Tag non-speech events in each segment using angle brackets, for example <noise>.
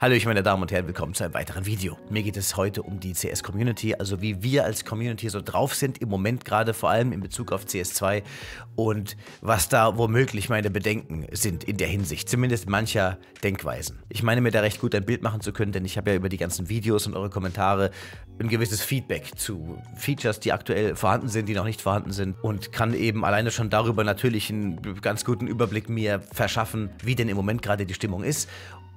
Hallo, ich meine Damen und Herren, willkommen zu einem weiteren Video. Mir geht es heute um die CS-Community, also wie wir als Community so drauf sind, im Moment gerade vor allem in Bezug auf CS2 und was da womöglich meine Bedenken sind in der Hinsicht, zumindest mancher Denkweisen. Ich meine mir da recht gut ein Bild machen zu können, denn ich habe ja über die ganzen Videos und eure Kommentare ein gewisses Feedback zu Features, die aktuell vorhanden sind, die noch nicht vorhanden sind und kann eben alleine schon darüber natürlich einen ganz guten Überblick mir verschaffen, wie denn im Moment gerade die Stimmung ist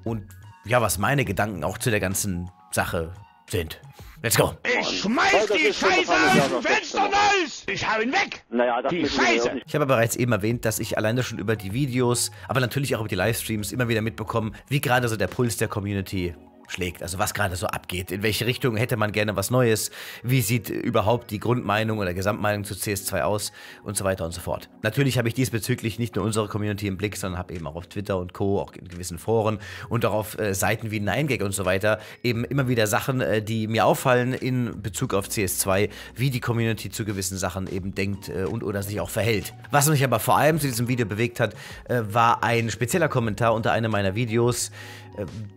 und ja, was meine Gedanken auch zu der ganzen Sache sind. Let's go. Ich schmeiß die Scheiße aus dem Fenster raus! Ich hau ihn weg! Naja, das Die Scheiße! Ich habe bereits eben erwähnt, dass ich alleine schon über die Videos, aber natürlich auch über die Livestreams immer wieder mitbekomme, wie gerade so der Puls der Community schlägt, also was gerade so abgeht, in welche Richtung hätte man gerne was Neues, wie sieht überhaupt die Grundmeinung oder Gesamtmeinung zu CS2 aus und so weiter und so fort. Natürlich habe ich diesbezüglich nicht nur unsere Community im Blick, sondern habe eben auch auf Twitter und Co., auch in gewissen Foren und auch auf äh, Seiten wie 9gag und so weiter eben immer wieder Sachen, äh, die mir auffallen in Bezug auf CS2, wie die Community zu gewissen Sachen eben denkt äh, und oder sich auch verhält. Was mich aber vor allem zu diesem Video bewegt hat, äh, war ein spezieller Kommentar unter einem meiner Videos,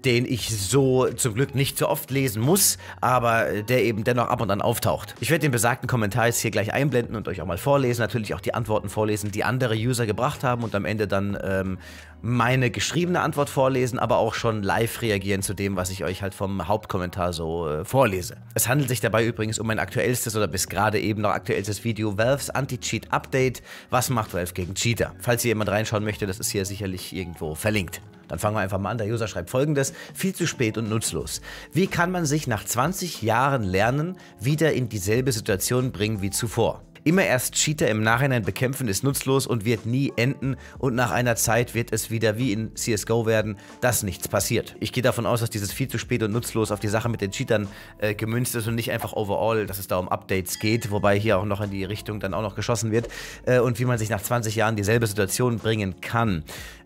den ich so zum Glück nicht so oft lesen muss, aber äh, der eben dennoch ab und an auftaucht. Ich werde den besagten Kommentar jetzt hier gleich einblenden und euch auch mal vorlesen, natürlich auch die Antworten vorlesen, die andere User gebracht haben und am Ende dann ähm, meine geschriebene Antwort vorlesen, aber auch schon live reagieren zu dem, was ich euch halt vom Hauptkommentar so äh, vorlese. Es handelt sich dabei übrigens um mein aktuellstes oder bis gerade eben noch aktuellstes Video, Valves Anti-Cheat Update. Was macht Valve gegen Cheater? Falls hier jemand reinschauen möchte, das ist hier sicherlich irgendwo verlinkt. Dann fangen wir einfach mal an. Der User schreibt folgendes: Viel zu spät und nutzlos. Wie kann man sich nach 20 Jahren Lernen wieder in dieselbe Situation bringen wie zuvor? Immer erst Cheater im Nachhinein bekämpfen ist nutzlos und wird nie enden und nach einer Zeit wird es wieder wie in CSGO werden, dass nichts passiert. Ich gehe davon aus, dass dieses viel zu spät und nutzlos auf die Sache mit den Cheatern äh, gemünzt ist und nicht einfach overall, dass es da um Updates geht, wobei hier auch noch in die Richtung dann auch noch geschossen wird äh, und wie man sich nach 20 Jahren dieselbe Situation bringen kann.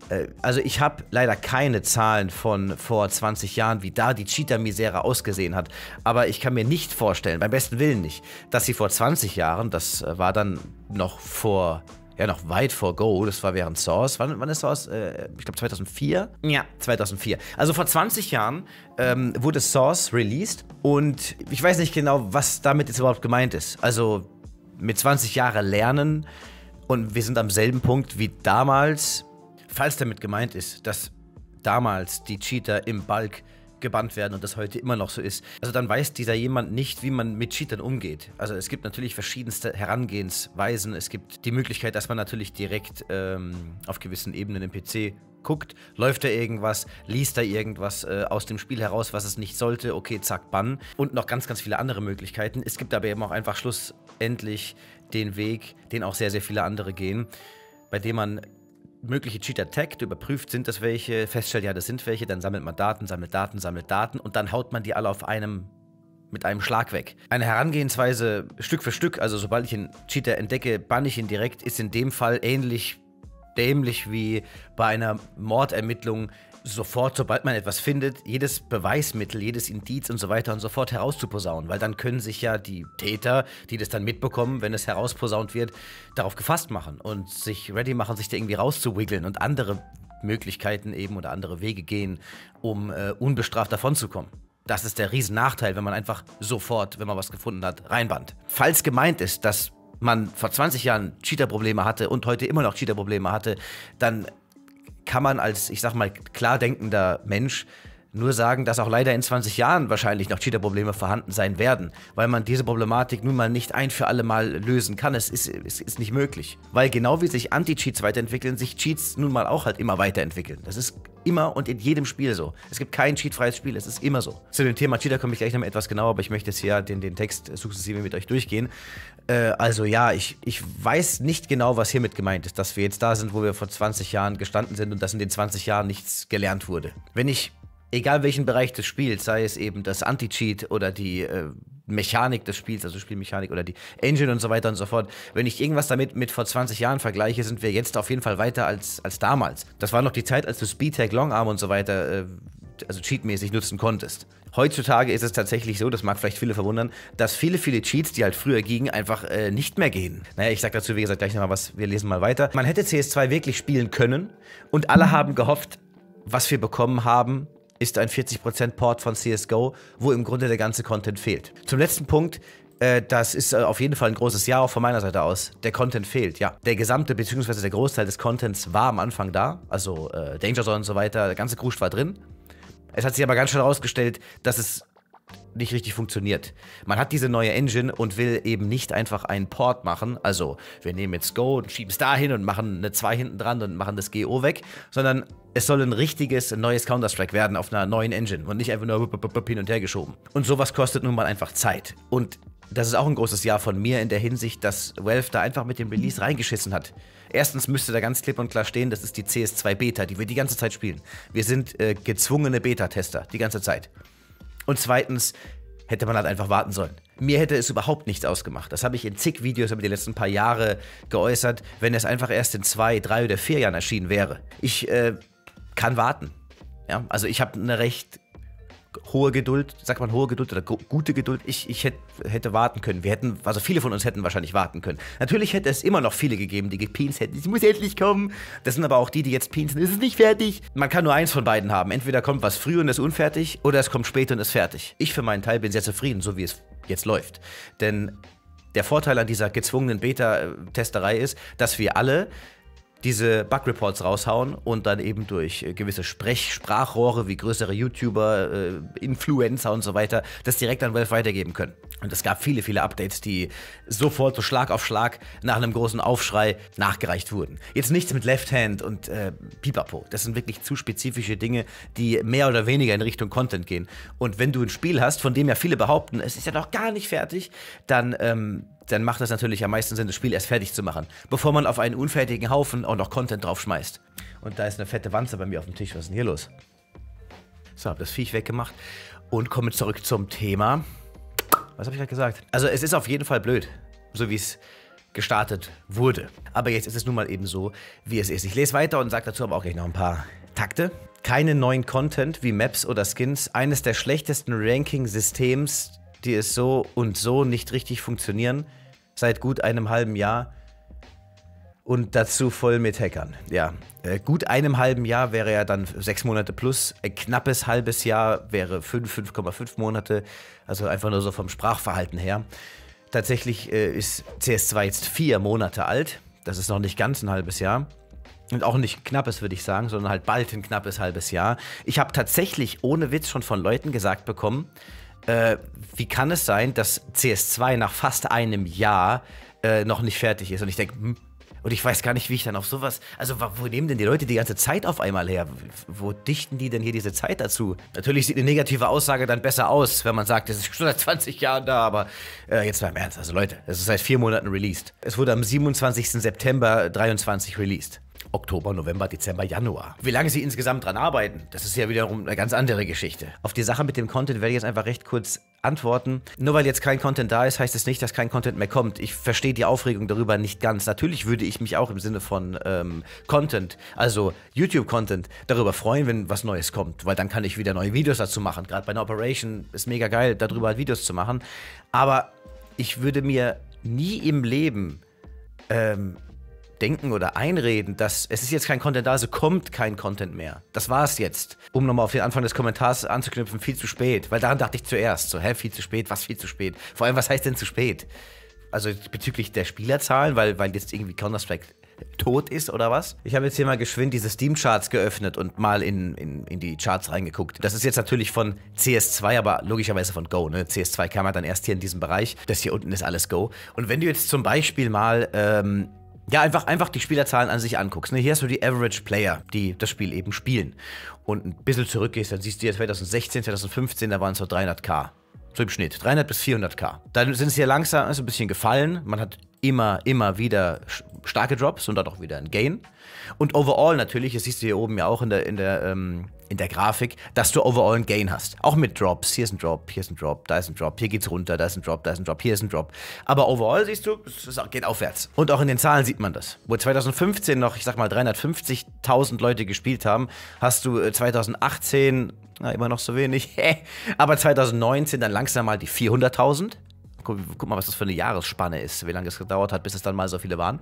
Äh, also ich habe leider keine Zahlen von vor 20 Jahren, wie da die Cheater-Misere ausgesehen hat. Aber ich kann mir nicht vorstellen, beim besten Willen nicht, dass sie vor 20 Jahren, das äh, war dann noch vor, ja noch weit vor Go, das war während Source, wann, wann ist Source? Äh, ich glaube 2004? Ja, 2004. Also vor 20 Jahren ähm, wurde Source released und ich weiß nicht genau, was damit jetzt überhaupt gemeint ist. Also mit 20 Jahre lernen und wir sind am selben Punkt wie damals, falls damit gemeint ist, dass damals die Cheater im Bulk gebannt werden und das heute immer noch so ist. Also dann weiß dieser jemand nicht, wie man mit Cheatern umgeht. Also es gibt natürlich verschiedenste Herangehensweisen. Es gibt die Möglichkeit, dass man natürlich direkt ähm, auf gewissen Ebenen im PC guckt, läuft da irgendwas, liest da irgendwas äh, aus dem Spiel heraus, was es nicht sollte, okay, zack, bannen. Und noch ganz, ganz viele andere Möglichkeiten. Es gibt aber eben auch einfach schlussendlich den Weg, den auch sehr, sehr viele andere gehen, bei dem man mögliche Cheater taggt, überprüft, sind das welche, feststellt, ja, das sind welche, dann sammelt man Daten, sammelt Daten, sammelt Daten und dann haut man die alle auf einem mit einem Schlag weg. Eine Herangehensweise Stück für Stück, also sobald ich einen Cheater entdecke, banne ich ihn direkt, ist in dem Fall ähnlich dämlich wie bei einer Mordermittlung sofort, sobald man etwas findet, jedes Beweismittel, jedes Indiz und so weiter und so fort herauszuposaunen, weil dann können sich ja die Täter, die das dann mitbekommen, wenn es herausposaunt wird, darauf gefasst machen und sich ready machen, sich da irgendwie rauszuwiggeln und andere Möglichkeiten eben oder andere Wege gehen, um äh, unbestraft davonzukommen. Das ist der Riesennachteil, wenn man einfach sofort, wenn man was gefunden hat, reinbannt. Falls gemeint ist, dass man vor 20 Jahren Cheater-Probleme hatte und heute immer noch Cheater-Probleme hatte, dann kann man als, ich sag mal, klar denkender Mensch nur sagen, dass auch leider in 20 Jahren wahrscheinlich noch Cheater-Probleme vorhanden sein werden, weil man diese Problematik nun mal nicht ein für alle Mal lösen kann. Es ist, es ist nicht möglich. Weil genau wie sich Anti-Cheats weiterentwickeln, sich Cheats nun mal auch halt immer weiterentwickeln. Das ist immer und in jedem Spiel so. Es gibt kein cheatfreies Spiel, es ist immer so. Zu dem Thema Cheater komme ich gleich noch mal etwas genauer, aber ich möchte jetzt hier den, den Text sukzessive mit euch durchgehen. Äh, also ja, ich, ich weiß nicht genau, was hiermit gemeint ist, dass wir jetzt da sind, wo wir vor 20 Jahren gestanden sind und dass in den 20 Jahren nichts gelernt wurde. Wenn ich egal welchen Bereich des Spiels, sei es eben das Anti-Cheat oder die äh, Mechanik des Spiels, also Spielmechanik oder die Engine und so weiter und so fort. Wenn ich irgendwas damit mit vor 20 Jahren vergleiche, sind wir jetzt auf jeden Fall weiter als, als damals. Das war noch die Zeit, als du Speedtag, Longarm und so weiter, äh, also cheatmäßig nutzen konntest. Heutzutage ist es tatsächlich so, das mag vielleicht viele verwundern, dass viele, viele Cheats, die halt früher gingen, einfach äh, nicht mehr gehen. Naja, ich sag dazu, wie gesagt, gleich nochmal was, wir lesen mal weiter. Man hätte CS2 wirklich spielen können und alle haben gehofft, was wir bekommen haben, ist ein 40% Port von CSGO, wo im Grunde der ganze Content fehlt. Zum letzten Punkt, äh, das ist äh, auf jeden Fall ein großes Ja auch von meiner Seite aus. Der Content fehlt, ja. Der gesamte bzw. der Großteil des Contents war am Anfang da, also äh, Danger Zone und so weiter, der ganze Krusch war drin. Es hat sich aber ganz schnell herausgestellt, dass es nicht richtig funktioniert. Man hat diese neue Engine und will eben nicht einfach einen Port machen, also wir nehmen jetzt Go und schieben es dahin und machen eine 2 hinten dran und machen das GO weg, sondern es soll ein richtiges neues Counter-Strike werden auf einer neuen Engine und nicht einfach nur hin und her geschoben. Und sowas kostet nun mal einfach Zeit. Und das ist auch ein großes Jahr von mir in der Hinsicht, dass Valve da einfach mit dem Release reingeschissen hat. Erstens müsste da ganz klipp und klar stehen, das ist die CS2 Beta, die wir die ganze Zeit spielen. Wir sind äh, gezwungene Beta-Tester, die ganze Zeit. Und zweitens hätte man halt einfach warten sollen. Mir hätte es überhaupt nichts ausgemacht. Das habe ich in zig Videos über die letzten paar Jahre geäußert, wenn es einfach erst in zwei, drei oder vier Jahren erschienen wäre. Ich äh, kann warten. Ja, also ich habe eine recht hohe Geduld, sagt man hohe Geduld oder gute Geduld, ich, ich hätte, hätte warten können. Wir hätten, also viele von uns hätten wahrscheinlich warten können. Natürlich hätte es immer noch viele gegeben, die gepinst hätten. Es muss endlich kommen. Das sind aber auch die, die jetzt pinsen. Es ist nicht fertig. Man kann nur eins von beiden haben. Entweder kommt was früh und ist unfertig oder es kommt später und ist fertig. Ich für meinen Teil bin sehr zufrieden, so wie es jetzt läuft. Denn der Vorteil an dieser gezwungenen Beta-Testerei ist, dass wir alle diese Bug-Reports raushauen und dann eben durch äh, gewisse Sprech Sprachrohre wie größere YouTuber, äh, Influencer und so weiter das direkt an Valve weitergeben können. Und es gab viele, viele Updates, die sofort so Schlag auf Schlag nach einem großen Aufschrei nachgereicht wurden. Jetzt nichts mit Left Hand und äh, Pipapo. Das sind wirklich zu spezifische Dinge, die mehr oder weniger in Richtung Content gehen. Und wenn du ein Spiel hast, von dem ja viele behaupten, es ist ja noch gar nicht fertig, dann ähm, dann macht es natürlich am meisten Sinn, das Spiel erst fertig zu machen, bevor man auf einen unfertigen Haufen auch noch Content draufschmeißt. Und da ist eine fette Wanze bei mir auf dem Tisch. Was ist denn hier los? So, hab das Viech weggemacht und komme zurück zum Thema. Was habe ich gerade gesagt? Also es ist auf jeden Fall blöd, so wie es gestartet wurde. Aber jetzt ist es nun mal eben so, wie es ist. Ich lese weiter und sage dazu aber auch gleich noch ein paar Takte. Keine neuen Content wie Maps oder Skins. Eines der schlechtesten Ranking-Systems, die es so und so nicht richtig funktionieren seit gut einem halben Jahr und dazu voll mit Hackern. Ja, äh, gut einem halben Jahr wäre ja dann sechs Monate plus, ein knappes halbes Jahr wäre 5, 5,5 Monate, also einfach nur so vom Sprachverhalten her. Tatsächlich äh, ist CS2 jetzt vier Monate alt, das ist noch nicht ganz ein halbes Jahr. Und auch nicht knappes, würde ich sagen, sondern halt bald ein knappes halbes Jahr. Ich habe tatsächlich ohne Witz schon von Leuten gesagt bekommen, äh, wie kann es sein, dass CS2 nach fast einem Jahr äh, noch nicht fertig ist? Und ich denke, hm, und ich weiß gar nicht, wie ich dann auf sowas. Also, wo nehmen denn die Leute die ganze Zeit auf einmal her? Wo dichten die denn hier diese Zeit dazu? Natürlich sieht eine negative Aussage dann besser aus, wenn man sagt, das ist schon seit 20 Jahren da, aber äh, jetzt mal im Ernst. Also, Leute, es ist seit vier Monaten released. Es wurde am 27. September 23 released. Oktober, November, Dezember, Januar. Wie lange sie insgesamt dran arbeiten, das ist ja wiederum eine ganz andere Geschichte. Auf die Sache mit dem Content werde ich jetzt einfach recht kurz antworten. Nur weil jetzt kein Content da ist, heißt es nicht, dass kein Content mehr kommt. Ich verstehe die Aufregung darüber nicht ganz. Natürlich würde ich mich auch im Sinne von ähm, Content, also YouTube-Content, darüber freuen, wenn was Neues kommt, weil dann kann ich wieder neue Videos dazu machen. Gerade bei einer Operation ist mega geil, darüber halt Videos zu machen. Aber ich würde mir nie im Leben ähm, denken oder einreden, dass es ist jetzt kein Content da, also kommt kein Content mehr. Das war es jetzt. Um nochmal auf den Anfang des Kommentars anzuknüpfen, viel zu spät. Weil daran dachte ich zuerst. So, hä, viel zu spät, was viel zu spät? Vor allem, was heißt denn zu spät? Also bezüglich der Spielerzahlen, weil, weil jetzt irgendwie Counter-Strike tot ist oder was? Ich habe jetzt hier mal geschwind diese Steam-Charts geöffnet und mal in, in, in die Charts reingeguckt. Das ist jetzt natürlich von CS2, aber logischerweise von Go. Ne? CS2 kam ja dann erst hier in diesem Bereich. Das hier unten ist alles Go. Und wenn du jetzt zum Beispiel mal ähm, ja, einfach, einfach die Spielerzahlen an sich anguckst. Ne? Hier hast du die Average Player, die das Spiel eben spielen. Und ein bisschen zurückgehst, dann siehst du ja 2016, 2015, da waren es so 300k. So im Schnitt. 300 bis 400k. Dann sind sie ja langsam ein bisschen gefallen. Man hat immer, immer wieder starke Drops und dann auch wieder ein Gain. Und overall natürlich, das siehst du hier oben ja auch in der, in der ähm, in der Grafik, dass du overall einen Gain hast. Auch mit Drops. Hier ist ein Drop, hier ist ein Drop, da ist ein Drop, hier geht's runter, da ist ein Drop, da ist ein Drop, hier ist ein Drop. Aber overall siehst du, es geht aufwärts. Und auch in den Zahlen sieht man das. Wo 2015 noch, ich sag mal, 350.000 Leute gespielt haben, hast du 2018, äh, na, immer noch so wenig, <laughs> aber 2019 dann langsam mal die 400.000 guck, guck, mal, was das für eine Jahresspanne ist, wie lange es gedauert hat, bis es dann mal so viele waren.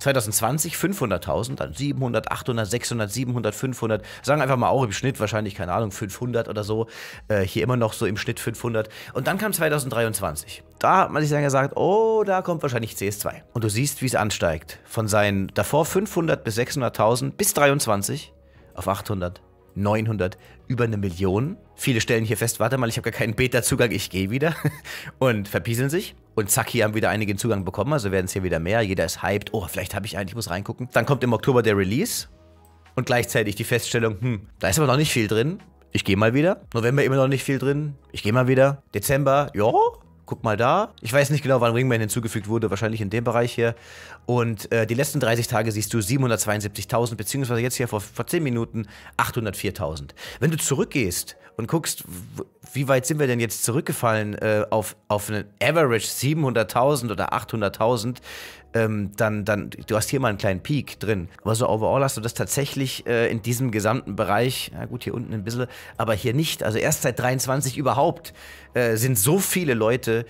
2020 500.000, dann 700, 800, 600, 700, 500. Sagen einfach mal auch im Schnitt wahrscheinlich, keine Ahnung, 500 oder so. Äh, hier immer noch so im Schnitt 500. Und dann kam 2023. Da hat man sich dann gesagt, oh, da kommt wahrscheinlich CS2. Und du siehst, wie es ansteigt. Von seinen davor 500 bis 600.000 bis 23 auf 800, 900, über eine Million. Viele stellen hier fest, warte mal, ich habe gar keinen Beta-Zugang, ich gehe wieder. <laughs> Und verpieseln sich. Und zack, hier haben wieder einige Zugang bekommen, also werden es hier wieder mehr. Jeder ist hyped. Oh, vielleicht habe ich einen, ich muss reingucken. Dann kommt im Oktober der Release. Und gleichzeitig die Feststellung, hm, da ist aber noch nicht viel drin. Ich gehe mal wieder. November immer noch nicht viel drin. Ich gehe mal wieder. Dezember, ja, guck mal da. Ich weiß nicht genau, wann Wingman hinzugefügt wurde, wahrscheinlich in dem Bereich hier. Und äh, die letzten 30 Tage siehst du 772.000, beziehungsweise jetzt hier vor, vor 10 Minuten 804.000. Wenn du zurückgehst und guckst, wie weit sind wir denn jetzt zurückgefallen äh, auf, auf einen Average 700.000 oder 800.000, ähm, dann, dann, du hast hier mal einen kleinen Peak drin. Aber so overall hast du das tatsächlich äh, in diesem gesamten Bereich, na gut, hier unten ein bisschen, aber hier nicht. Also erst seit 23 überhaupt äh, sind so viele Leute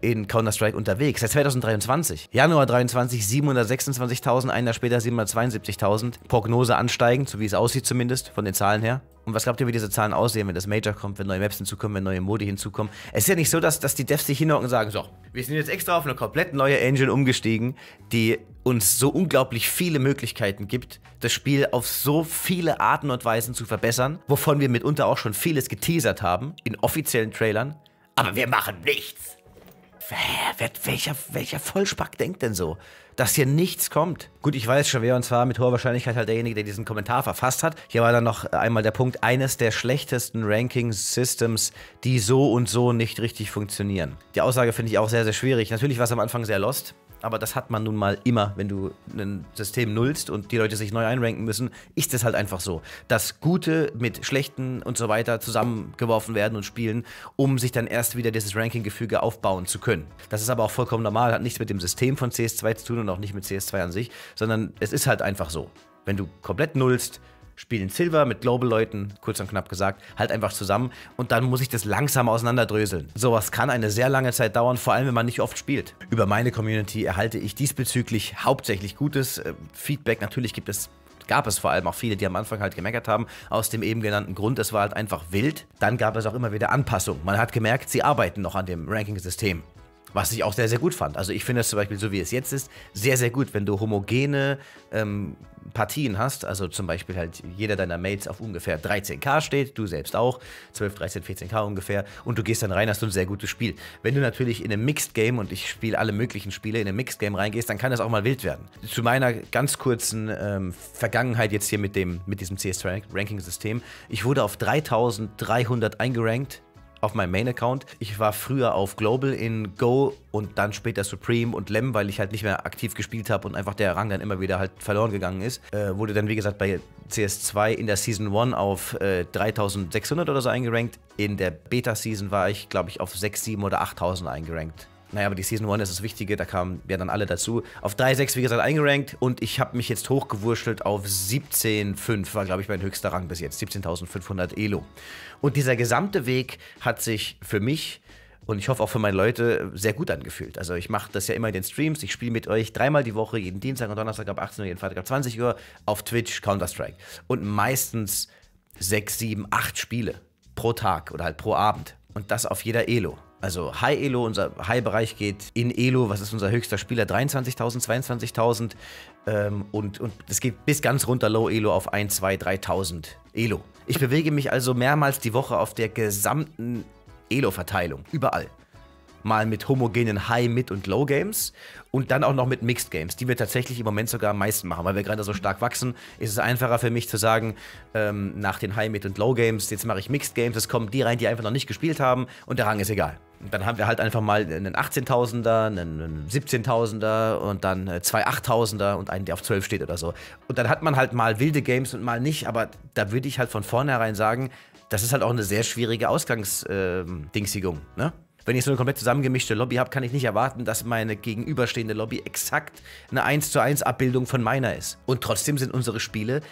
in Counter-Strike unterwegs. Seit 2023. Januar 23 726.000, ein Jahr später 772.000. Prognose ansteigend, so wie es aussieht zumindest, von den Zahlen her. Und was glaubt ihr, wie diese Zahlen aussehen, wenn das Major kommt, wenn neue Maps hinzukommen, wenn neue Modi hinzukommen? Es ist ja nicht so, dass, dass die Devs sich hinhocken und sagen, so, wir sind jetzt extra auf eine komplett neue Engine umgestiegen, die uns so unglaublich viele Möglichkeiten gibt, das Spiel auf so viele Arten und Weisen zu verbessern, wovon wir mitunter auch schon vieles geteasert haben, in offiziellen Trailern. Aber wir machen nichts. Wer, welcher, welcher Vollspack denkt denn so, dass hier nichts kommt? Gut, ich weiß schon, wer und zwar mit hoher Wahrscheinlichkeit halt derjenige, der diesen Kommentar verfasst hat. Hier war dann noch einmal der Punkt, eines der schlechtesten Ranking-Systems, die so und so nicht richtig funktionieren. Die Aussage finde ich auch sehr, sehr schwierig. Natürlich war es am Anfang sehr lost aber das hat man nun mal immer, wenn du ein System nullst und die Leute sich neu einranken müssen, ist es halt einfach so, dass Gute mit Schlechten und so weiter zusammengeworfen werden und spielen, um sich dann erst wieder dieses Ranking-Gefüge aufbauen zu können. Das ist aber auch vollkommen normal, hat nichts mit dem System von CS2 zu tun und auch nicht mit CS2 an sich, sondern es ist halt einfach so. Wenn du komplett nullst, spielen Silver mit Global-Leuten, kurz und knapp gesagt, halt einfach zusammen und dann muss ich das langsam auseinanderdröseln. Sowas kann eine sehr lange Zeit dauern, vor allem wenn man nicht oft spielt. Über meine Community erhalte ich diesbezüglich hauptsächlich gutes äh, Feedback. Natürlich gibt es gab es vor allem auch viele, die am Anfang halt gemeckert haben, aus dem eben genannten Grund, es war halt einfach wild. Dann gab es auch immer wieder Anpassungen. Man hat gemerkt, sie arbeiten noch an dem Ranking-System. Was ich auch sehr, sehr gut fand. Also ich finde es zum Beispiel, so wie es jetzt ist, sehr, sehr gut, wenn du homogene ähm, Partien hast, also zum Beispiel halt jeder deiner Mates auf ungefähr 13k steht, du selbst auch, 12, 13, 14k ungefähr, und du gehst dann rein, hast du ein sehr gutes Spiel. Wenn du natürlich in einem Mixed Game, und ich spiele alle möglichen Spiele, in einem Mixed Game reingehst, dann kann das auch mal wild werden. Zu meiner ganz kurzen ähm, Vergangenheit jetzt hier mit, dem, mit diesem CS-Ranking-System, ich wurde auf 3300 eingerankt auf meinem Main-Account. Ich war früher auf Global in Go und dann später Supreme und Lem, weil ich halt nicht mehr aktiv gespielt habe und einfach der Rang dann immer wieder halt verloren gegangen ist. Äh, wurde dann, wie gesagt, bei CS2 in der Season 1 auf äh, 3600 oder so eingerankt. In der Beta-Season war ich, glaube ich, auf 6, 7 oder 8000 eingerankt. Naja, aber die Season 1 ist das Wichtige, da kamen ja dann alle dazu. Auf 3,6, wie gesagt, eingerankt und ich habe mich jetzt hochgewurschtelt auf 17,5, war glaube ich mein höchster Rang bis jetzt, 17.500 Elo. Und dieser gesamte Weg hat sich für mich und ich hoffe auch für meine Leute sehr gut angefühlt. Also ich mache das ja immer in den Streams, ich spiele mit euch dreimal die Woche, jeden Dienstag und Donnerstag ab 18 Uhr, jeden Freitag ab 20 Uhr auf Twitch Counter-Strike. Und meistens 6, 7, 8 Spiele pro Tag oder halt pro Abend. Und das auf jeder Elo. Also High Elo, unser High-Bereich geht in Elo, was ist unser höchster Spieler? 23.000, 22.000 ähm, und, und es geht bis ganz runter Low Elo auf 1, 2, 3.000 Elo. Ich bewege mich also mehrmals die Woche auf der gesamten Elo-Verteilung, überall mal mit homogenen High, Mid und Low Games und dann auch noch mit Mixed Games, die wir tatsächlich im Moment sogar am meisten machen, weil wir gerade so stark wachsen, ist es einfacher für mich zu sagen, ähm, nach den High, Mid und Low Games, jetzt mache ich Mixed Games, es kommen die rein, die einfach noch nicht gespielt haben und der Rang ist egal. Und dann haben wir halt einfach mal einen 18.000er, einen 17.000er und dann äh, zwei 8.000er und einen, der auf 12 steht oder so. Und dann hat man halt mal wilde Games und mal nicht, aber da würde ich halt von vornherein sagen, das ist halt auch eine sehr schwierige Ausgangsdingsigung, ähm, ne? Wenn ich so eine komplett zusammengemischte Lobby habe, kann ich nicht erwarten, dass meine gegenüberstehende Lobby exakt eine 1 zu 1 Abbildung von meiner ist. Und trotzdem sind unsere Spiele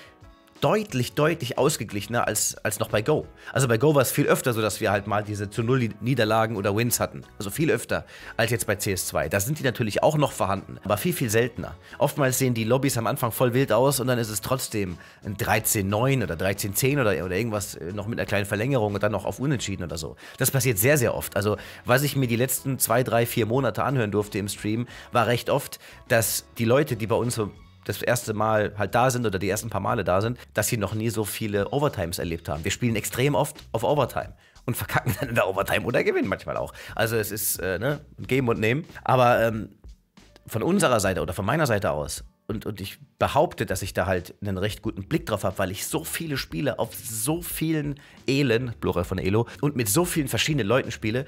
deutlich, deutlich ausgeglichener als, als noch bei Go. Also bei Go war es viel öfter so, dass wir halt mal diese zu Null Niederlagen oder Wins hatten. Also viel öfter als jetzt bei CS2. Da sind die natürlich auch noch vorhanden, aber viel, viel seltener. Oftmals sehen die Lobbys am Anfang voll wild aus und dann ist es trotzdem ein 13-9 oder 13-10 oder, oder irgendwas äh, noch mit einer kleinen Verlängerung und dann noch auf Unentschieden oder so. Das passiert sehr, sehr oft. Also was ich mir die letzten zwei, drei, vier Monate anhören durfte im Stream, war recht oft, dass die Leute, die bei uns so das erste Mal halt da sind oder die ersten paar Male da sind, dass sie noch nie so viele Overtimes erlebt haben. Wir spielen extrem oft auf Overtime und verkacken dann in der Overtime oder gewinnen manchmal auch. Also es ist äh, ne, Geben und Nehmen. Aber ähm, von unserer Seite oder von meiner Seite aus und, und ich behaupte, dass ich da halt einen recht guten Blick drauf habe, weil ich so viele Spiele auf so vielen Elen, Plural von Elo, und mit so vielen verschiedenen Leuten spiele,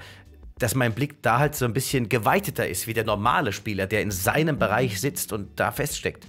dass mein Blick da halt so ein bisschen geweiteter ist wie der normale Spieler, der in seinem Bereich sitzt und da feststeckt.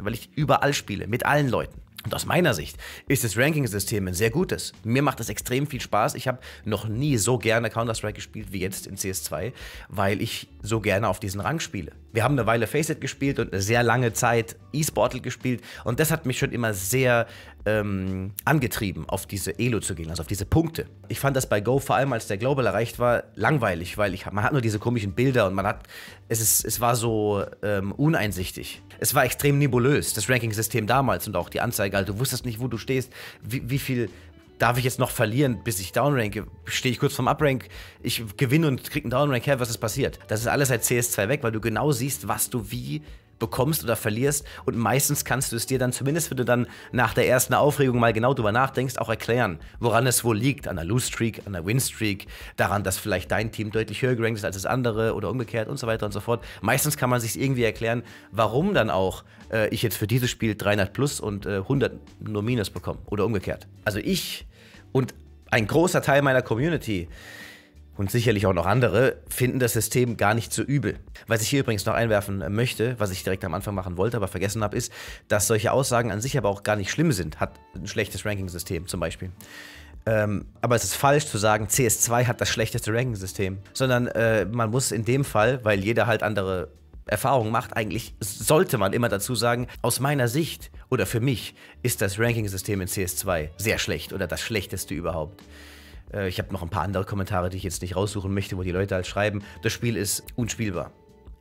Weil ich überall spiele, mit allen Leuten. Und aus meiner Sicht ist das Ranking-System ein sehr gutes. Mir macht es extrem viel Spaß. Ich habe noch nie so gerne Counter-Strike gespielt wie jetzt in CS2, weil ich so gerne auf diesen Rang spiele. Wir haben eine Weile Faceit gespielt und eine sehr lange Zeit E-Sportal gespielt und das hat mich schon immer sehr ähm, angetrieben, auf diese Elo zu gehen, also auf diese Punkte. Ich fand das bei Go vor allem, als der Global erreicht war, langweilig, weil ich, man hat nur diese komischen Bilder und man hat, es, ist, es war so ähm, uneinsichtig. Es war extrem nebulös, das Ranking-System damals und auch die Anzeige. Also du wusstest nicht, wo du stehst, wie, wie viel darf ich jetzt noch verlieren, bis ich downranke? Stehe ich kurz vom Uprank, ich gewinne und kriege einen Downrank her, was ist passiert? Das ist alles seit CS2 weg, weil du genau siehst, was du wie bekommst oder verlierst. Und meistens kannst du es dir dann, zumindest wenn du dann nach der ersten Aufregung mal genau drüber nachdenkst, auch erklären, woran es wohl liegt. An der Lose-Streak, an der Win-Streak, daran, dass vielleicht dein Team deutlich höher gerankt ist als das andere oder umgekehrt und so weiter und so fort. Meistens kann man sich irgendwie erklären, warum dann auch äh, ich jetzt für dieses Spiel 300 plus und äh, 100 nur minus bekomme oder umgekehrt. Also ich und ein großer Teil meiner Community und sicherlich auch noch andere, finden das System gar nicht so übel. Was ich hier übrigens noch einwerfen möchte, was ich direkt am Anfang machen wollte, aber vergessen habe, ist, dass solche Aussagen an sich aber auch gar nicht schlimm sind. Hat ein schlechtes Ranking-System zum Beispiel. Ähm, aber es ist falsch zu sagen, CS2 hat das schlechteste Ranking-System. Sondern äh, man muss in dem Fall, weil jeder halt andere Erfahrungen macht, eigentlich sollte man immer dazu sagen, aus meiner Sicht oder für mich ist das Ranking-System in CS2 sehr schlecht oder das schlechteste überhaupt. Äh, ich habe noch ein paar andere Kommentare, die ich jetzt nicht raussuchen möchte, wo die Leute halt schreiben, das Spiel ist unspielbar.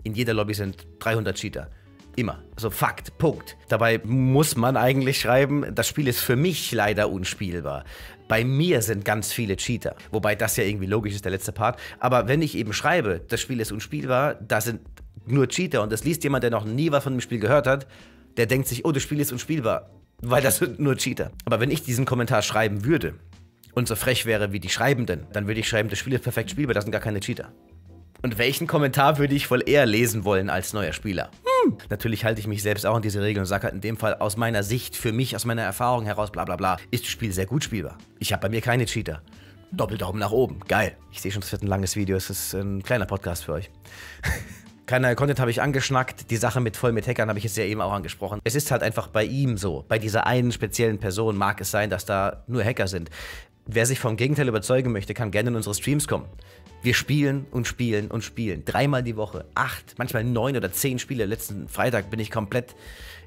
In jeder Lobby sind 300 Cheater. Immer. Also Fakt, Punkt. Dabei muss man eigentlich schreiben, das Spiel ist für mich leider unspielbar. Bei mir sind ganz viele Cheater. Wobei das ja irgendwie logisch ist, der letzte Part. Aber wenn ich eben schreibe, das Spiel ist unspielbar, da sind nur Cheater und das liest jemand, der noch nie was von dem Spiel gehört hat, der denkt sich, oh, das Spiel ist unspielbar. Weil das sind nur Cheater. Aber wenn ich diesen Kommentar schreiben würde, und so frech wäre wie die Schreibenden, dann würde ich schreiben, das Spiel ist perfekt spielbar, da sind gar keine Cheater. Und welchen Kommentar würde ich wohl eher lesen wollen als neuer Spieler? Hm. Natürlich halte ich mich selbst auch an diese Regeln und sage halt in dem Fall aus meiner Sicht, für mich, aus meiner Erfahrung heraus, bla bla bla, ist das Spiel sehr gut spielbar. Ich habe bei mir keine Cheater. Doppeldaumen nach oben. Geil. Ich sehe schon, das wird ein langes Video. Es ist ein kleiner Podcast für euch. <laughs> Keiner Content habe ich angeschnackt. Die Sache mit voll mit Hackern habe ich jetzt ja eben auch angesprochen. Es ist halt einfach bei ihm so. Bei dieser einen speziellen Person mag es sein, dass da nur Hacker sind. Wer sich vom Gegenteil überzeugen möchte, kann gerne in unsere Streams kommen. Wir spielen und spielen und spielen. Dreimal die Woche. Acht, manchmal neun oder zehn Spiele. Letzten Freitag bin ich komplett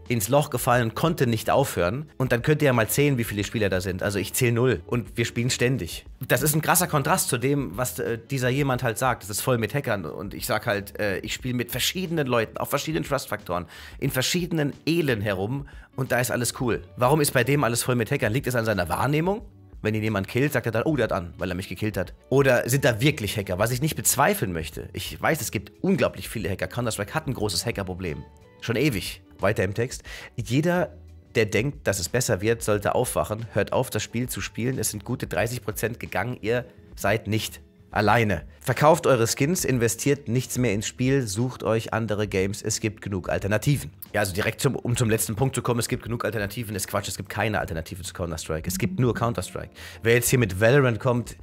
ins Loch gefallen und konnte nicht aufhören. Und dann könnt ihr ja mal zählen, wie viele Spieler da sind. Also ich zähle null und wir spielen ständig. Das ist ein krasser Kontrast zu dem, was äh, dieser jemand halt sagt. Das ist voll mit Hackern. Und ich sag halt, äh, ich spiele mit verschiedenen Leuten, auf verschiedenen Trust-Faktoren, in verschiedenen Elen herum und da ist alles cool. Warum ist bei dem alles voll mit Hackern? Liegt es an seiner Wahrnehmung? Wenn ihn jemand killt, sagt er dann, oh, der hat an, weil er mich gekillt hat. Oder sind da wirklich Hacker, was ich nicht bezweifeln möchte. Ich weiß, es gibt unglaublich viele Hacker. Counter-Strike hat ein großes Hackerproblem. Schon ewig. Weiter im Text. Jeder, der denkt, dass es besser wird, sollte aufwachen. Hört auf, das Spiel zu spielen. Es sind gute 30% gegangen. Ihr seid nicht alleine. Verkauft eure Skins, investiert nichts mehr ins Spiel, sucht euch andere Games, es gibt genug Alternativen. Ja, also direkt zum, um zum letzten Punkt zu kommen, es gibt genug Alternativen, ist Quatsch, es gibt keine Alternative zu Counter-Strike. Es gibt nur Counter-Strike. Wer jetzt hier mit Valorant kommt,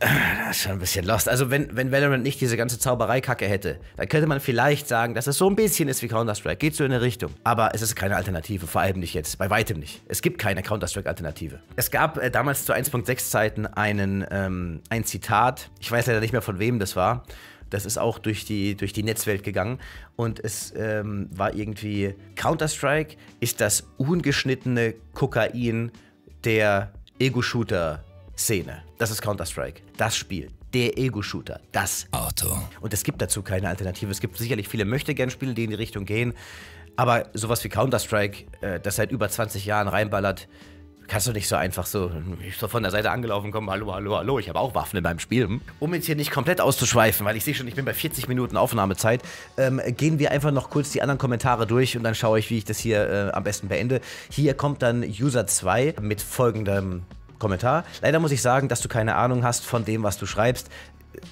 das ist schon ein bisschen lost. Also, wenn, wenn Valorant nicht diese ganze Zaubereikacke hätte, dann könnte man vielleicht sagen, dass es so ein bisschen ist wie Counter-Strike. Geht so in eine Richtung. Aber es ist keine Alternative, vor allem nicht jetzt. Bei weitem nicht. Es gibt keine Counter-Strike-Alternative. Es gab äh, damals zu 1.6 Zeiten einen, ähm, ein Zitat, ich weiß leider nicht mehr von wem das war, Das ist auch durch die, durch die Netzwelt gegangen. Und es ähm, war irgendwie, Counter-Strike ist das ungeschnittene Kokain der Ego-Shooter-Szene. Das ist Counter-Strike. Das Spiel der Ego-Shooter. Das Auto. Und es gibt dazu keine Alternative. Es gibt sicherlich viele Möchtegern-Spiele, die in die Richtung gehen. Aber sowas wie Counter-Strike, äh, das seit über 20 Jahren reinballert, kannst du nicht so einfach so, so von der Seite angelaufen kommen, hallo, hallo, hallo, ich habe auch Waffen in meinem Spiel. Um jetzt hier nicht komplett auszuschweifen, weil ich sehe schon, ich bin bei 40 Minuten Aufnahmezeit, ähm, gehen wir einfach noch kurz die anderen Kommentare durch und dann schaue ich, wie ich das hier äh, am besten beende. Hier kommt dann User 2 mit folgendem Kommentar. Leider muss ich sagen, dass du keine Ahnung hast von dem, was du schreibst.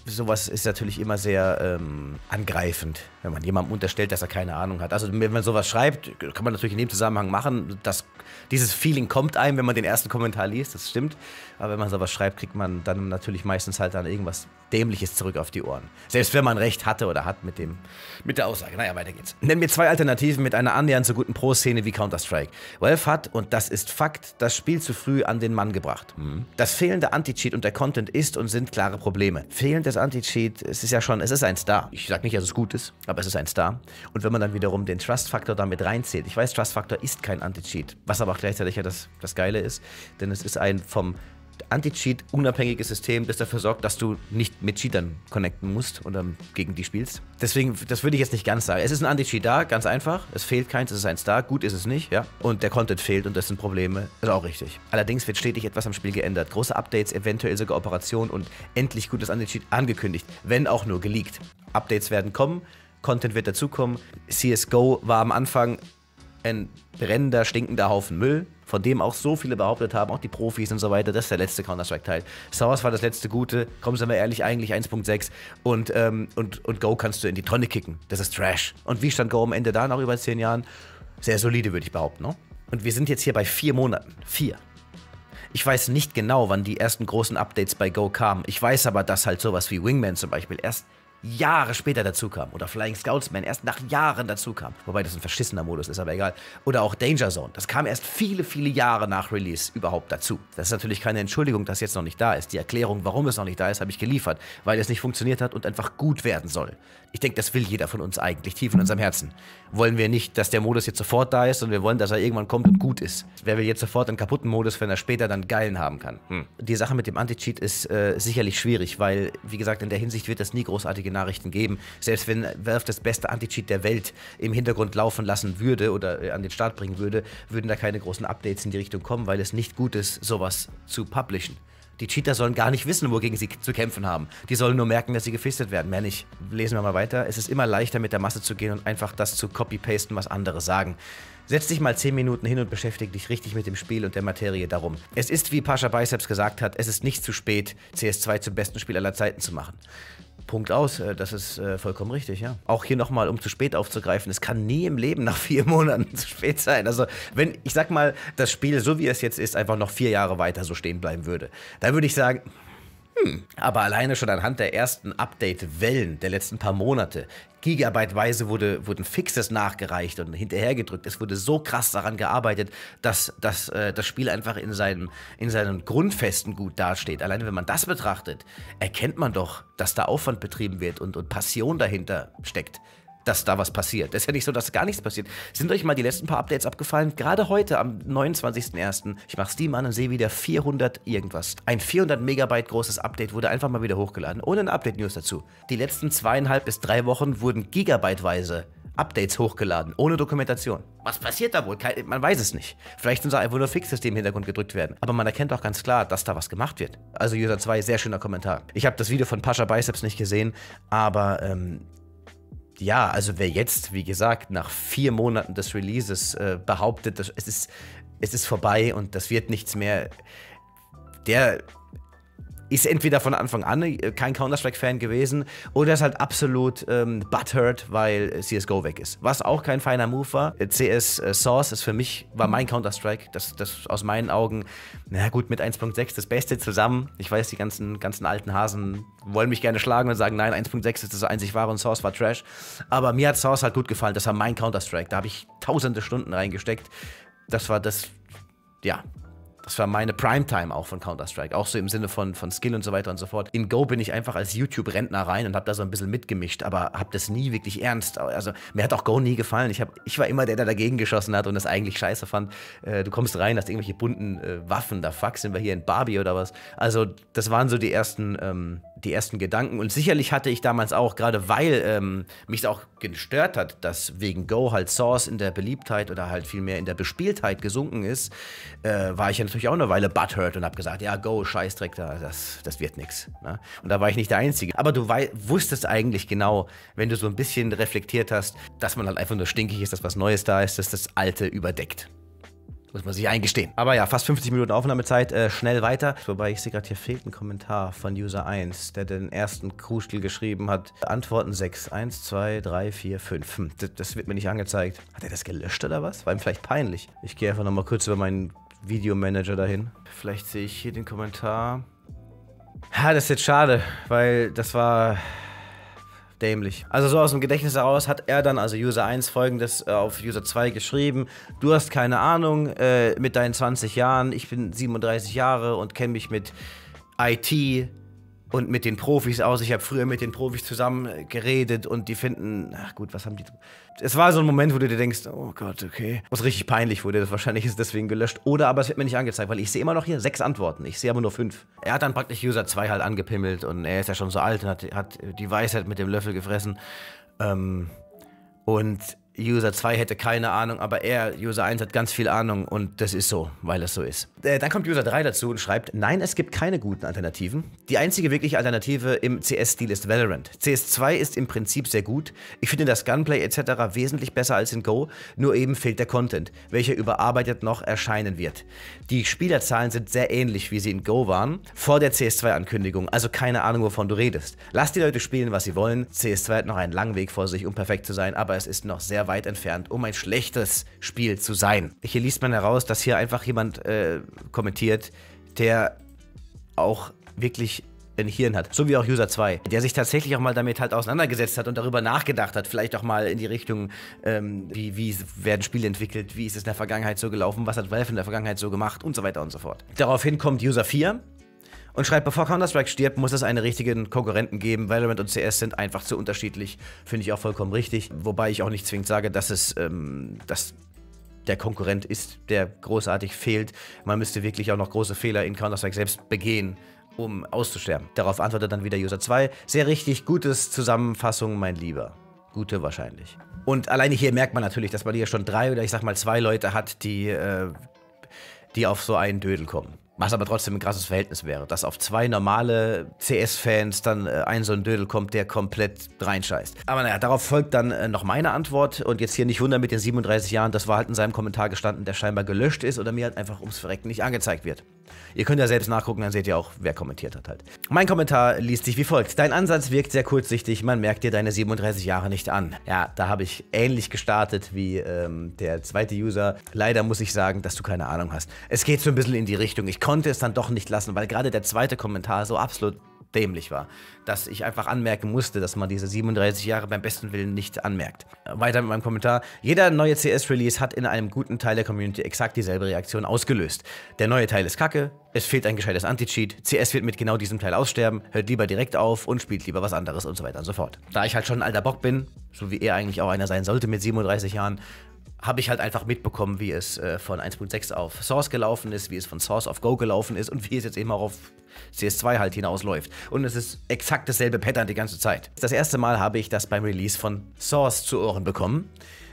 Sowas ist natürlich immer sehr ähm, angreifend, wenn man jemandem unterstellt, dass er keine Ahnung hat. Also wenn man sowas schreibt, kann man natürlich in dem Zusammenhang machen. Das, dieses Feeling kommt einem, wenn man den ersten Kommentar liest, das stimmt. Aber wenn man sowas schreibt, kriegt man dann natürlich meistens halt dann irgendwas Dämliches zurück auf die Ohren. Selbst wenn man recht hatte oder hat mit, dem, mit der Aussage. Naja, weiter geht's. Nennen wir zwei Alternativen mit einer annähernd so guten Pro-Szene wie Counter-Strike. Valve hat, und das ist Fakt, das Spiel zu früh an den Mann gebracht. Mhm. Das fehlende Anti-Cheat und der Content ist und sind klare Probleme. Fehlendes Anti-Cheat, es ist ja schon, es ist ein Star. Ich sag nicht, dass es gut ist, aber es ist ein Star. Und wenn man dann wiederum den Trust-Faktor damit reinzählt, ich weiß, Trust-Faktor ist kein Anti-Cheat, was aber auch gleichzeitig ja das, das Geile ist, denn es ist ein vom Anti-Cheat-unabhängiges System, das dafür sorgt, dass du nicht mit Cheatern connecten musst oder gegen die spielst. Deswegen, das würde ich jetzt nicht ganz sagen. Es ist ein Anti-Cheat da, ganz einfach. Es fehlt keins, es ist ein Star. Gut ist es nicht, ja. Und der Content fehlt und das sind Probleme. Ist auch richtig. Allerdings wird stetig etwas am Spiel geändert. Große Updates, eventuell sogar Operationen und endlich gutes Anti-Cheat angekündigt, wenn auch nur geleakt. Updates werden kommen, Content wird dazukommen. CSGO war am Anfang ein brennender, stinkender Haufen Müll von dem auch so viele behauptet haben, auch die Profis und so weiter, das ist der letzte Counter-Strike-Teil. Source war das letzte gute, kommen Sie mal ehrlich, eigentlich 1.6 und, ähm, und, und Go kannst du in die Tonne kicken. Das ist Trash. Und wie stand Go am Ende da nach über 10 Jahren? Sehr solide, würde ich behaupten. Ne? Und wir sind jetzt hier bei vier Monaten. Vier. Ich weiß nicht genau, wann die ersten großen Updates bei Go kamen. Ich weiß aber, dass halt sowas wie Wingman zum Beispiel erst Jahre später dazu kam. Oder Flying Scoutsman erst nach Jahren dazu kam. Wobei das ein verschissener Modus ist, aber egal. Oder auch Danger Zone. Das kam erst viele, viele Jahre nach Release überhaupt dazu. Das ist natürlich keine Entschuldigung, dass jetzt noch nicht da ist. Die Erklärung, warum es noch nicht da ist, habe ich geliefert. Weil es nicht funktioniert hat und einfach gut werden soll. Ich denke, das will jeder von uns eigentlich tief in unserem Herzen. Wollen wir nicht, dass der Modus jetzt sofort da ist und wir wollen, dass er irgendwann kommt und gut ist. Wer will jetzt sofort einen kaputten Modus, wenn er später dann geilen haben kann? Hm. Die Sache mit dem Anti-Cheat ist äh, sicherlich schwierig, weil, wie gesagt, in der Hinsicht wird es nie großartige Nachrichten geben. Selbst wenn Valve das beste Anti-Cheat der Welt im Hintergrund laufen lassen würde oder äh, an den Start bringen würde, würden da keine großen Updates in die Richtung kommen, weil es nicht gut ist, sowas zu publishen. Die Cheater sollen gar nicht wissen, wogegen sie zu kämpfen haben. Die sollen nur merken, dass sie gefistet werden, mehr nicht. Lesen wir mal weiter. Es ist immer leichter, mit der Masse zu gehen und einfach das zu copy-pasten, was andere sagen. Setz dich mal 10 Minuten hin und beschäftige dich richtig mit dem Spiel und der Materie darum. Es ist, wie Pascha Biceps gesagt hat, es ist nicht zu spät, CS2 zum besten Spiel aller Zeiten zu machen. Punkt aus, äh, das ist äh, vollkommen richtig, ja. Auch hier nochmal, um zu spät aufzugreifen, es kann nie im Leben nach vier <laughs> Monaten zu spät sein. Also, wenn, ich sag mal, das Spiel, so wie es jetzt ist, einfach noch vier Jahre weiter so stehen bleiben würde, dann würde ich sagen, hm. Aber alleine schon anhand der ersten Update-Wellen der letzten paar Monate, gigabyteweise wurde, wurden Fixes nachgereicht und hinterhergedrückt. Es wurde so krass daran gearbeitet, dass, dass äh, das Spiel einfach in seinen, in seinen Grundfesten gut dasteht. Alleine wenn man das betrachtet, erkennt man doch, dass da Aufwand betrieben wird und, und Passion dahinter steckt dass da was passiert. Das ist ja nicht so, dass gar nichts passiert. Sind euch mal die letzten paar Updates abgefallen? Gerade heute am 29.01. Ich mache Steam an und sehe wieder 400 irgendwas. Ein 400 Megabyte großes Update wurde einfach mal wieder hochgeladen, ohne eine Update-News dazu. Die letzten zweieinhalb bis drei Wochen wurden gigabyteweise Updates hochgeladen, ohne Dokumentation. Was passiert da wohl? Man weiß es nicht. Vielleicht sind da einfach nur die im Hintergrund gedrückt werden. Aber man erkennt auch ganz klar, dass da was gemacht wird. Also User 2, sehr schöner Kommentar. Ich habe das Video von Pascha Biceps nicht gesehen, aber ähm, ja, also wer jetzt, wie gesagt, nach vier Monaten des Releases äh, behauptet, dass es ist, es ist vorbei und das wird nichts mehr, der ist entweder von Anfang an äh, kein Counter-Strike-Fan gewesen oder ist halt absolut ähm, butthurt, weil CSGO weg ist. Was auch kein feiner Move war. CS äh, Source ist für mich, war mein Counter-Strike. Das, das aus meinen Augen, na gut, mit 1.6 das Beste zusammen. Ich weiß, die ganzen, ganzen alten Hasen wollen mich gerne schlagen und sagen, nein, 1.6 ist das einzig wahre und Source war Trash. Aber mir hat Source halt gut gefallen. Das war mein Counter-Strike. Da habe ich tausende Stunden reingesteckt. Das war das, ja, Das war meine Primetime auch von Counter-Strike. Auch so im Sinne von, von Skill und so weiter und so fort. In Go bin ich einfach als YouTube-Rentner rein und habe da so ein bisschen mitgemischt, aber habe das nie wirklich ernst. Also mir hat auch Go nie gefallen. Ich, hab, ich war immer der, der dagegen geschossen hat und das eigentlich scheiße fand. Äh, du kommst rein, hast irgendwelche bunten äh, Waffen. Da fuck, sind wir hier in Barbie oder was. Also das waren so die ersten... Ähm, die ersten Gedanken. Und sicherlich hatte ich damals auch, gerade weil ähm, mich auch gestört hat, dass wegen Go halt Source in der Beliebtheit oder halt vielmehr in der Bespieltheit gesunken ist, äh, war ich ja natürlich auch eine Weile butthurt und habe gesagt, ja, Go, Scheißdreck, da, das, das wird nichts. Ne? Und da war ich nicht der Einzige. Aber du wusstest eigentlich genau, wenn du so ein bisschen reflektiert hast, dass man halt einfach nur stinkig ist, dass was Neues da ist, dass das Alte überdeckt. Muss man sich eingestehen. Aber ja, fast 50 Minuten Aufnahmezeit, äh, schnell weiter. Wobei ich sehe gerade, hier fehlt ein Kommentar von User 1, der den ersten Krustel geschrieben hat. Antworten 6. 1, 2, 3, 4, 5. Hm, das, das, wird mir nicht angezeigt. Hat er das gelöscht oder was? War ihm vielleicht peinlich. Ich gehe einfach nochmal kurz über meinen Videomanager dahin. Vielleicht sehe ich hier den Kommentar. Ha, das ist jetzt schade, weil das war dämlich. Also so aus dem Gedächtnis heraus hat er dann, also User 1, folgendes äh, auf User 2 geschrieben. Du hast keine Ahnung äh, mit deinen 20 Jahren, ich bin 37 Jahre und kenne mich mit IT und mit den Profis aus. Ich habe früher mit den Profis zusammen äh, geredet und die finden, ach gut, was haben die. Es war so ein Moment, wo du dir denkst, oh Gott, okay. Was richtig peinlich wurde, das wahrscheinlich ist deswegen gelöscht. Oder aber es wird mir nicht angezeigt, weil ich sehe immer noch hier sechs Antworten. Ich sehe aber nur fünf. Er hat dann praktisch User 2 halt angepimmelt und er ist ja schon so alt und hat, hat die Weisheit mit dem Löffel gefressen. Ähm, und User 2 hätte keine Ahnung, aber er, User 1, hat ganz viel Ahnung und das ist so, weil es so ist. Äh, dann kommt User 3 dazu und schreibt, nein, es gibt keine guten Alternativen. Die einzige wirkliche Alternative im CS-Stil ist Valorant. CS2 ist im Prinzip sehr gut. Ich finde das Gunplay etc. wesentlich besser als in Go, nur eben fehlt der Content, welcher überarbeitet noch erscheinen wird. Die Spielerzahlen sind sehr ähnlich, wie sie in Go waren, vor der CS2-Ankündigung, also keine Ahnung, wovon du redest. Lass die Leute spielen, was sie wollen. CS2 hat noch einen langen Weg vor sich, um perfekt zu sein, aber es ist noch sehr weit entfernt, um ein schlechtes Spiel zu sein. Hier liest man heraus, dass hier einfach jemand äh, kommentiert, der auch wirklich ein Hirn hat, so wie auch User 2, der sich tatsächlich auch mal damit halt auseinandergesetzt hat und darüber nachgedacht hat, vielleicht auch mal in die Richtung, ähm, wie, wie werden Spiele entwickelt, wie ist es in der Vergangenheit so gelaufen, was hat Valve in der Vergangenheit so gemacht und so weiter und so fort. Daraufhin kommt User 4, und schreibt, bevor Counter-Strike stirbt, muss es einen richtigen Konkurrenten geben. Valorant und CS sind einfach zu unterschiedlich. Finde ich auch vollkommen richtig. Wobei ich auch nicht zwingend sage, dass es, ähm, dass der Konkurrent ist, der großartig fehlt. Man müsste wirklich auch noch große Fehler in Counter-Strike selbst begehen, um auszusterben. Darauf antwortet dann wieder User 2. Sehr richtig, gutes Zusammenfassung, mein Lieber. Gute wahrscheinlich. Und alleine hier merkt man natürlich, dass man hier schon drei oder ich sag mal zwei Leute hat, die, äh, die auf so einen Dödel kommen. Was aber trotzdem ein krasses Verhältnis wäre, dass auf zwei normale CS-Fans dann äh, ein so ein Dödel kommt, der komplett reinscheißt. Aber naja, darauf folgt dann äh, noch meine Antwort und jetzt hier nicht wundern mit den 37 Jahren, das war halt in seinem Kommentar gestanden, der scheinbar gelöscht ist oder mir halt einfach ums Verrecken nicht angezeigt wird. Ihr könnt ja selbst nachgucken, dann seht ihr auch, wer kommentiert hat halt. Mein Kommentar liest sich wie folgt. Dein Ansatz wirkt sehr kurzsichtig, man merkt dir deine 37 Jahre nicht an. Ja, da habe ich ähnlich gestartet wie ähm, der zweite User. Leider muss ich sagen, dass du keine Ahnung hast. Es geht so ein bisschen in die Richtung. Ich konnte es dann doch nicht lassen, weil gerade der zweite Kommentar so absolut dämlich war, dass ich einfach anmerken musste, dass man diese 37 Jahre beim besten Willen nicht anmerkt. Weiter mit meinem Kommentar. Jeder neue CS-Release hat in einem guten Teil der Community exakt dieselbe Reaktion ausgelöst. Der neue Teil ist kacke, es fehlt ein gescheites Anti-Cheat, CS wird mit genau diesem Teil aussterben, hört lieber direkt auf und spielt lieber was anderes und so weiter und so fort. Da ich halt schon ein alter Bock bin, so wie er eigentlich auch einer sein sollte mit 37 Jahren, habe ich halt einfach mitbekommen, wie es äh, von 1.6 auf Source gelaufen ist, wie es von Source auf Go gelaufen ist und wie es jetzt eben auch auf CS2 halt hinausläuft. Und es ist exakt dasselbe Pattern die ganze Zeit. Das erste Mal habe ich das beim Release von Source zu Ohren bekommen.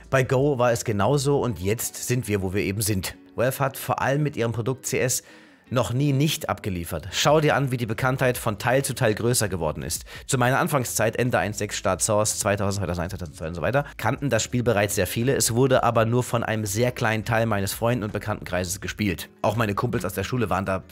Bei Go war es genauso und jetzt sind wir, wo wir eben sind. Valve hat vor allem mit ihrem Produkt CS noch nie nicht abgeliefert. Schau dir an, wie die Bekanntheit von Teil zu Teil größer geworden ist. Zu meiner Anfangszeit, Ende 1.6 Start Source 2000, 2001, 2002 und so weiter, kannten das Spiel bereits sehr viele. Es wurde aber nur von einem sehr kleinen Teil meines Freunden- und Bekanntenkreises gespielt. Auch meine Kumpels aus der Schule waren da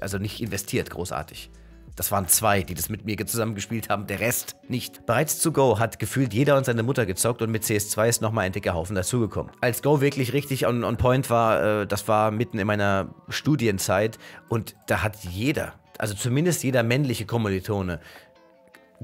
also nicht investiert großartig. Das waren zwei, die das mit mir zusammen gespielt haben, der Rest nicht. Bereits zu Go hat gefühlt jeder und seine Mutter gezockt und mit CS2 ist nochmal ein dicker Haufen dazugekommen. Als Go wirklich richtig on, on point war, äh, das war mitten in meiner Studienzeit und da hat jeder, also zumindest jeder männliche Kommilitone,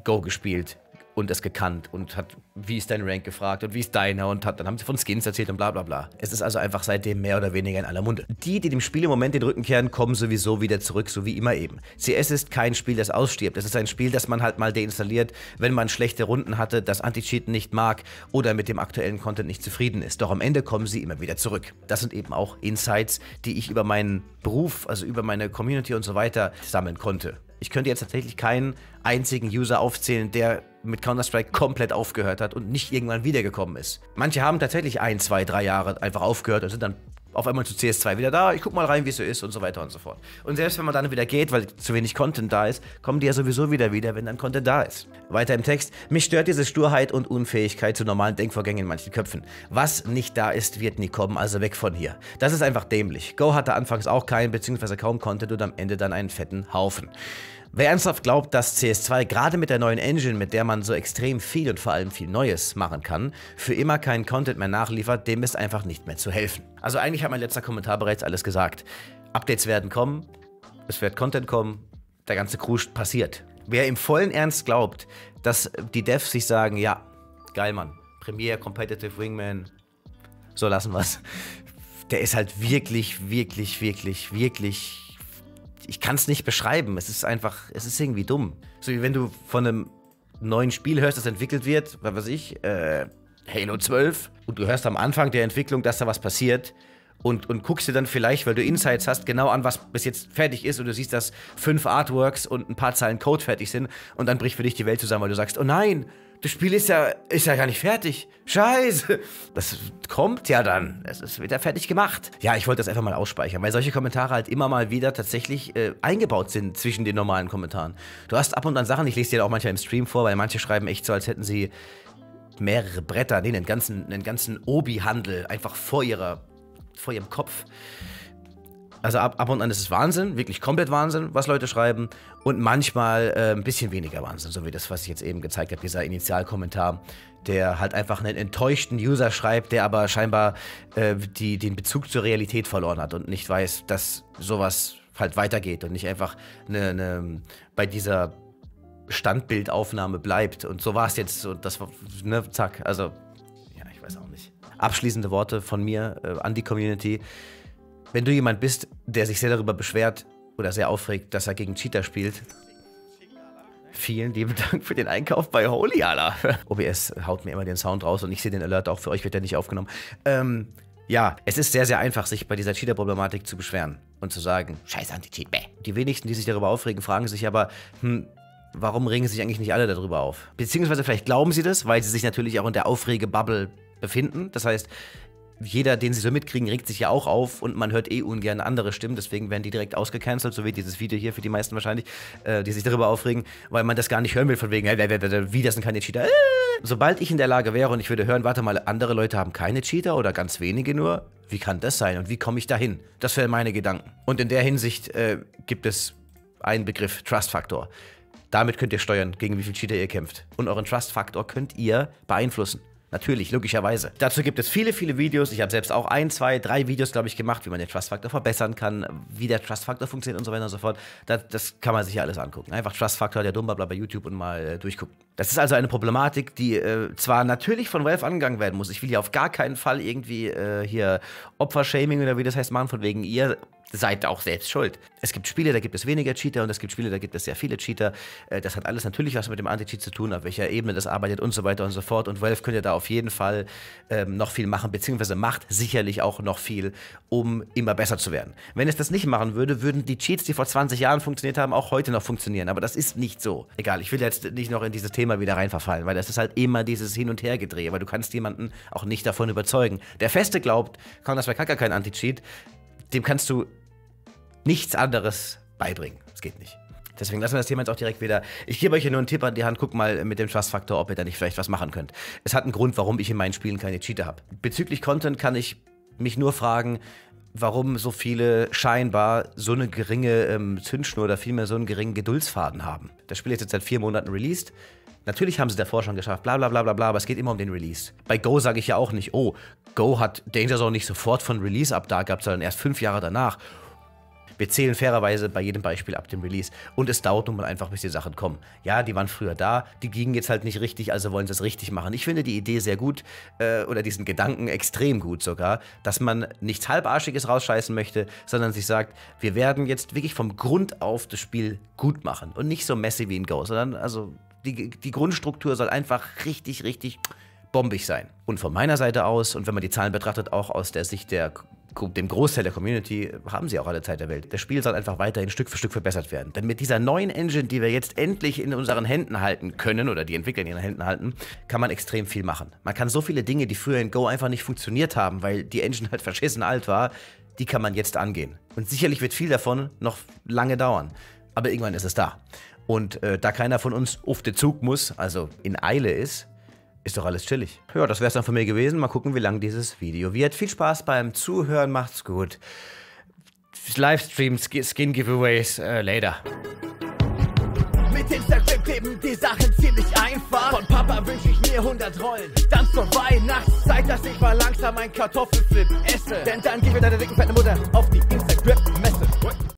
Go gespielt und es gekannt und hat, wie ist dein Rank gefragt und wie ist deiner und hat, dann haben sie von Skins erzählt und bla bla bla. Es ist also einfach seitdem mehr oder weniger in aller Munde. Die, die dem Spiel im Moment den Rücken kehren, kommen sowieso wieder zurück, so wie immer eben. CS ist kein Spiel, das ausstirbt. Es ist ein Spiel, das man halt mal deinstalliert, wenn man schlechte Runden hatte, das Anti-Cheaten nicht mag oder mit dem aktuellen Content nicht zufrieden ist. Doch am Ende kommen sie immer wieder zurück. Das sind eben auch Insights, die ich über meinen Beruf, also über meine Community und so weiter sammeln konnte. Ich könnte jetzt tatsächlich keinen einzigen User aufzählen, der mit Counter-Strike komplett aufgehört hat und nicht irgendwann wiedergekommen ist. Manche haben tatsächlich ein, zwei, drei Jahre einfach aufgehört und sind dann auf einmal zu CS2 wieder da, ich guck mal rein, wie es so ist und so weiter und so fort. Und selbst wenn man dann wieder geht, weil zu wenig Content da ist, kommen die ja sowieso wieder wieder, wenn dann Content da ist. Weiter im Text, mich stört diese Sturheit und Unfähigkeit zu normalen Denkvorgängen in manchen Köpfen. Was nicht da ist, wird nie kommen, also weg von hier. Das ist einfach dämlich. Go hatte anfangs auch keinen, beziehungsweise kaum Content und am Ende dann einen fetten Haufen. Wer ernsthaft glaubt, dass CS2 gerade mit der neuen Engine, mit der man so extrem viel und vor allem viel Neues machen kann, für immer keinen Content mehr nachliefert, dem ist einfach nicht mehr zu helfen. Also eigentlich hat mein letzter Kommentar bereits alles gesagt. Updates werden kommen, es wird Content kommen, der ganze Crew passiert. Wer im vollen Ernst glaubt, dass die Devs sich sagen, ja, geil Mann, Premiere, Competitive Wingman, so lassen wir's, der ist halt wirklich, wirklich, wirklich, wirklich ich kann es nicht beschreiben. Es ist einfach, es ist irgendwie dumm. So wie wenn du von einem neuen Spiel hörst, das entwickelt wird, was weiß ich, äh, Halo 12, und du hörst am Anfang der Entwicklung, dass da was passiert. Und, und guckst dir dann vielleicht, weil du Insights hast, genau an, was bis jetzt fertig ist. Und du siehst, dass fünf Artworks und ein paar Zeilen Code fertig sind. Und dann bricht für dich die Welt zusammen, weil du sagst, oh nein, das Spiel ist ja, ist ja gar nicht fertig. Scheiße. Das kommt ja dann. Es ist wieder fertig gemacht. Ja, ich wollte das einfach mal ausspeichern, weil solche Kommentare halt immer mal wieder tatsächlich äh, eingebaut sind zwischen den normalen Kommentaren. Du hast ab und an Sachen, ich lese dir auch manchmal im Stream vor, weil manche schreiben echt so, als hätten sie mehrere Bretter, nee, einen ganzen, einen ganzen Obi-Handel einfach vor ihrer, vor ihrem Kopf. Also ab, ab und an ist es Wahnsinn, wirklich komplett Wahnsinn, was Leute schreiben. Und manchmal äh, ein bisschen weniger Wahnsinn, so wie das, was ich jetzt eben gezeigt habe, dieser Initialkommentar, der halt einfach einen enttäuschten User schreibt, der aber scheinbar äh, die, den Bezug zur Realität verloren hat und nicht weiß, dass sowas halt weitergeht und nicht einfach eine, eine, bei dieser Standbildaufnahme bleibt. Und so war es jetzt, so, das war, ne, zack, also, Abschließende Worte von mir äh, an die Community. Wenn du jemand bist, der sich sehr darüber beschwert oder sehr aufregt, dass er gegen Cheater spielt, Vielen lieben Dank für den Einkauf bei Holy, Alter. <laughs> OBS haut mir immer den Sound raus und ich sehe den Alert auch. Für euch wird der nicht aufgenommen. Ähm, ja, es ist sehr, sehr einfach, sich bei dieser Cheater-Problematik zu beschweren und zu sagen, scheiß Anti-Cheat, bäh. Die wenigsten, die sich darüber aufregen, fragen sich aber, hm, warum regen sich eigentlich nicht alle darüber auf? Beziehungsweise vielleicht glauben sie das, weil sie sich natürlich auch in der Aufrege-Bubble befinden. Das heißt, jeder, den sie so mitkriegen, regt sich ja auch auf und man hört eh ungern andere Stimmen, deswegen werden die direkt ausgecancelt, so wie dieses Video hier für die meisten wahrscheinlich, äh, die sich darüber aufregen, weil man das gar nicht hören will, von wegen, äh, wie, das sind keine Cheater. Äh. Sobald ich in der Lage wäre und ich würde hören, warte mal, andere Leute haben keine Cheater oder ganz wenige nur, wie kann das sein und wie komme ich dahin? Das wären meine Gedanken. Und in der Hinsicht äh, gibt es einen Begriff, Trust Factor. Damit könnt ihr steuern, gegen wie viel Cheater ihr kämpft. Und euren Trust Factor könnt ihr beeinflussen. Natürlich, logischerweise. Dazu gibt es viele, viele Videos. Ich habe selbst auch ein, zwei, drei Videos, glaube ich, gemacht, wie man den Trust Factor verbessern kann, wie der Trust Factor funktioniert und so weiter und so fort. Das, das kann man sich ja alles angucken. Einfach Trust Factor, der Dummbabler bei YouTube und mal äh, durchgucken. Das ist also eine Problematik, die äh, zwar natürlich von Valve angegangen werden muss. Ich will hier auf gar keinen Fall irgendwie äh, hier Opfershaming oder wie das heißt machen, von wegen ihr seid auch selbst schuld. Es gibt Spiele, da gibt es weniger Cheater und es gibt Spiele, da gibt es sehr viele Cheater. Äh, das hat alles natürlich was mit dem Anti-Cheat zu tun, auf welcher Ebene das arbeitet und so weiter und so fort. Und Valve könnte da auf jeden Fall ähm, noch viel machen, beziehungsweise macht sicherlich auch noch viel, um immer besser zu werden. Wenn es das nicht machen würde, würden die Cheats, die vor 20 Jahren funktioniert haben, auch heute noch funktionieren. Aber das ist nicht so. Egal, ich will jetzt nicht noch in dieses Thema wieder reinverfallen, weil das ist halt immer dieses Hin- und Hergedrehe, weil du kannst jemanden auch nicht davon überzeugen. Der Feste glaubt, Counter-Strike hat gar kein Anti-Cheat, dem kannst du nichts anderes beibringen. Das geht nicht. Deswegen lassen wir das Thema jetzt auch direkt wieder. Ich gebe euch hier nur einen Tipp an die Hand. Guck mal mit dem Trust-Faktor, ob ihr da nicht vielleicht was machen könnt. Es hat einen Grund, warum ich in meinen Spielen keine Cheater habe. Bezüglich Content kann ich mich nur fragen, warum so viele scheinbar so eine geringe ähm, Zündschnur oder vielmehr so einen geringen Geduldsfaden haben. Das Spiel ist jetzt seit vier Monaten released. Natürlich haben sie davor schon geschafft, bla bla bla bla bla, aber es geht immer um den Release. Bei Go sage ich ja auch nicht, oh, Go hat Danger Zone nicht sofort von Release ab da gehabt, sondern erst fünf Jahre danach. Wir zählen fairerweise bei jedem Beispiel ab dem Release. Und es dauert nun mal einfach, bis die Sachen kommen. Ja, die waren früher da, die gingen jetzt halt nicht richtig, also wollen sie es richtig machen. Ich finde die Idee sehr gut, äh, oder diesen Gedanken extrem gut sogar, dass man nichts Halbarschiges rausscheißen möchte, sondern sich sagt, wir werden jetzt wirklich vom Grund auf das Spiel gut machen. Und nicht so messy wie in Go, sondern also die, die Grundstruktur soll einfach richtig, richtig bombig sein. Und von meiner Seite aus, und wenn man die Zahlen betrachtet, auch aus der Sicht der dem Großteil der Community haben sie auch alle Zeit der Welt. Das Spiel soll einfach weiterhin Stück für Stück verbessert werden. Denn mit dieser neuen Engine, die wir jetzt endlich in unseren Händen halten können, oder die Entwickler in ihren Händen halten, kann man extrem viel machen. Man kann so viele Dinge, die früher in Go einfach nicht funktioniert haben, weil die Engine halt <laughs> verschissen alt war, die kann man jetzt angehen. Und sicherlich wird viel davon noch lange dauern. Aber irgendwann ist es da. Und äh, da keiner von uns auf den Zug muss, also in Eile ist, ist doch alles chillig. Ja, das wäre es dann von mir gewesen. Mal gucken, wie lang dieses Video wird. Viel Spaß beim Zuhören, macht's gut. Livestreams, Skin Giveaways, äh, later. Mit Instagram kleben die Sachen ziemlich einfach. Von Papa wünsche ich mir 100 Rollen. Dann zur Weihnachtszeit, dass ich mal langsam ein Kartoffelflip esse. Denn dann gib mir deine dicken fette Mutter auf die Instagram-Messe.